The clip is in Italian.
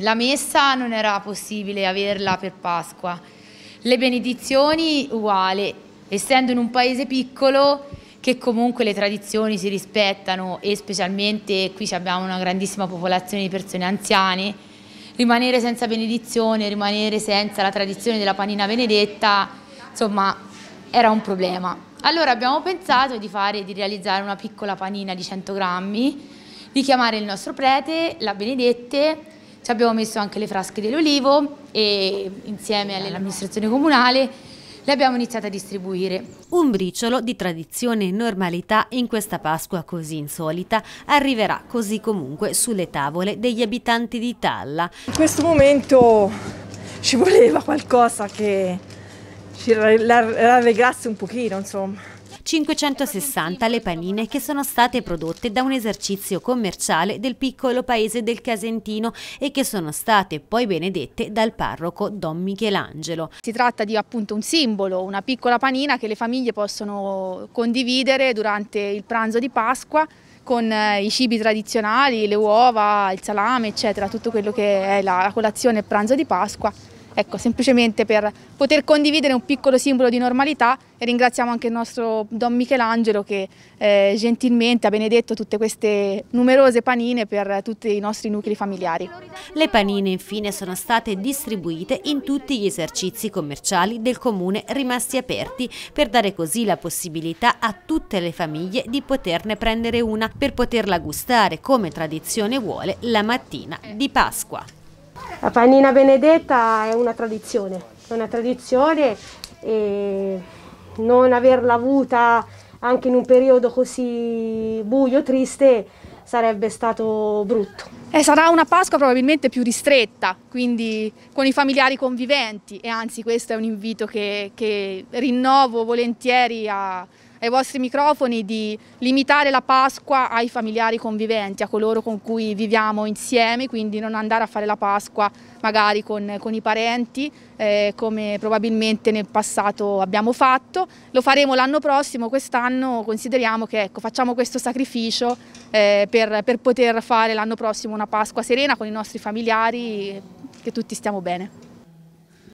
La messa non era possibile averla per Pasqua, le benedizioni uguale, essendo in un paese piccolo che comunque le tradizioni si rispettano e specialmente qui abbiamo una grandissima popolazione di persone anziane, rimanere senza benedizione, rimanere senza la tradizione della panina benedetta, insomma era un problema. Allora abbiamo pensato di, fare, di realizzare una piccola panina di 100 grammi, di chiamare il nostro prete, la benedette, ci abbiamo messo anche le frasche dell'olivo e insieme all'amministrazione comunale le abbiamo iniziato a distribuire. Un briciolo di tradizione e normalità in questa Pasqua così insolita arriverà così comunque sulle tavole degli abitanti di Talla. In questo momento ci voleva qualcosa che ci rallegrasse un pochino, insomma. 560 le panine che sono state prodotte da un esercizio commerciale del piccolo paese del Casentino e che sono state poi benedette dal parroco Don Michelangelo. Si tratta di appunto un simbolo, una piccola panina che le famiglie possono condividere durante il pranzo di Pasqua con eh, i cibi tradizionali, le uova, il salame, eccetera, tutto quello che è la colazione e il pranzo di Pasqua ecco, semplicemente per poter condividere un piccolo simbolo di normalità e ringraziamo anche il nostro Don Michelangelo che eh, gentilmente ha benedetto tutte queste numerose panine per tutti i nostri nuclei familiari. Le panine infine sono state distribuite in tutti gli esercizi commerciali del comune rimasti aperti per dare così la possibilità a tutte le famiglie di poterne prendere una per poterla gustare come tradizione vuole la mattina di Pasqua. La panina benedetta è una tradizione, è una tradizione e non averla avuta anche in un periodo così buio, triste, sarebbe stato brutto. Eh, sarà una Pasqua probabilmente più ristretta, quindi con i familiari conviventi e anzi questo è un invito che, che rinnovo volentieri a, ai vostri microfoni di limitare la Pasqua ai familiari conviventi, a coloro con cui viviamo insieme, quindi non andare a fare la Pasqua magari con, con i parenti eh, come probabilmente nel passato abbiamo fatto. Lo faremo l'anno prossimo, quest'anno consideriamo che ecco, facciamo questo sacrificio eh, per, per poter fare l'anno prossimo una Pasqua serena con i nostri familiari, che tutti stiamo bene.